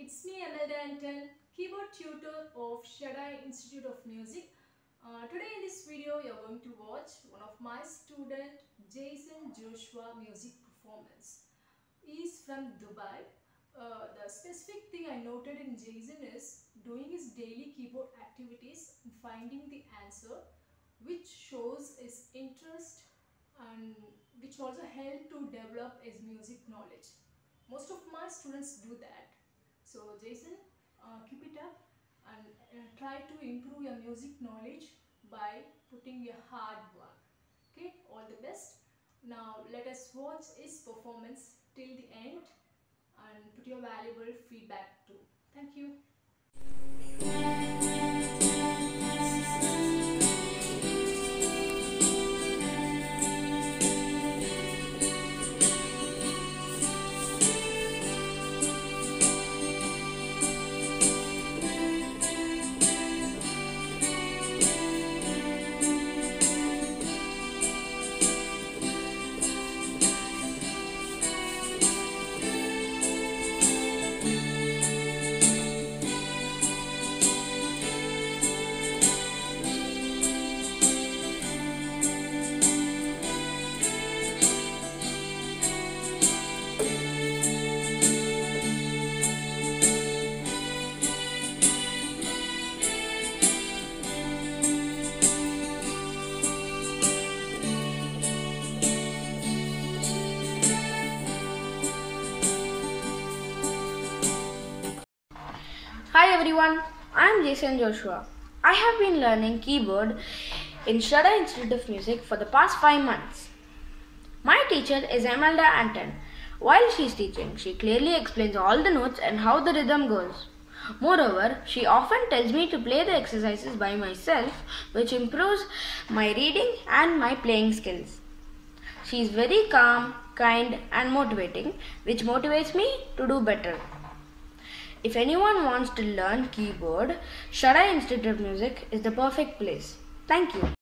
It's me Imelda Anton, keyboard tutor of Shadai Institute of Music. Uh, today in this video you're going to watch one of my student Jason Joshua music performance. He's from Dubai. Uh, the specific thing I noted in Jason is doing his daily keyboard activities and finding the answer which shows his interest and which also help to develop his music knowledge. Most of my students do that. So Jason, uh, keep it up and uh, try to improve your music knowledge by putting your hard work. Okay, all the best. Now let us watch his performance till the end and put your valuable feedback too. Thank you. Everyone, I am Jason Joshua. I have been learning keyboard in Shadai Institute of Music for the past 5 months. My teacher is Imelda Anton. While she's teaching, she clearly explains all the notes and how the rhythm goes. Moreover, she often tells me to play the exercises by myself, which improves my reading and my playing skills. She is very calm, kind, and motivating, which motivates me to do better. If anyone wants to learn keyboard, Shadai Institute of Music is the perfect place. Thank you.